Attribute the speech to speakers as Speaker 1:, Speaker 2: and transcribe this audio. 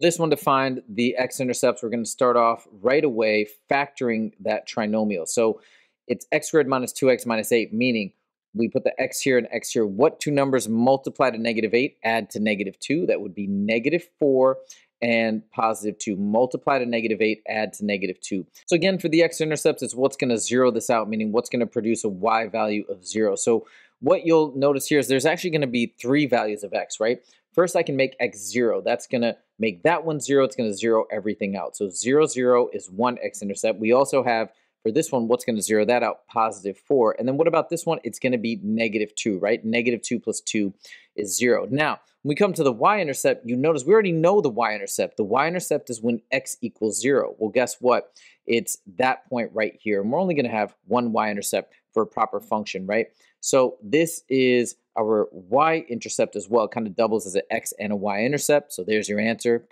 Speaker 1: This one to find the x-intercepts, we're going to start off right away factoring that trinomial. So it's x squared minus 2x minus 8, meaning we put the x here and x here. What two numbers multiply to negative 8 add to negative 2? That would be negative 4 and positive 2. Multiply to negative 8, add to negative 2. So again, for the x-intercepts, it's what's going to zero this out, meaning what's going to produce a y value of 0. So what you'll notice here is there's actually going to be three values of x, right? First, I can make x 0. That's to make that one zero. It's to zero everything out. So 0, 0 is one x-intercept. We also have, for this one, what's to zero that out? Positive 4. And then what about this one? It's to be negative 2, right? Negative 2 plus 2 is 0. Now, when we come to the y-intercept, you notice we already know the y-intercept. The y-intercept is when x equals 0. Well, guess what? It's that point right here. And we're only to have one y-intercept for a proper function, right? So this is our y-intercept as well. Kind of doubles as an x and a y-intercept. So there's your answer.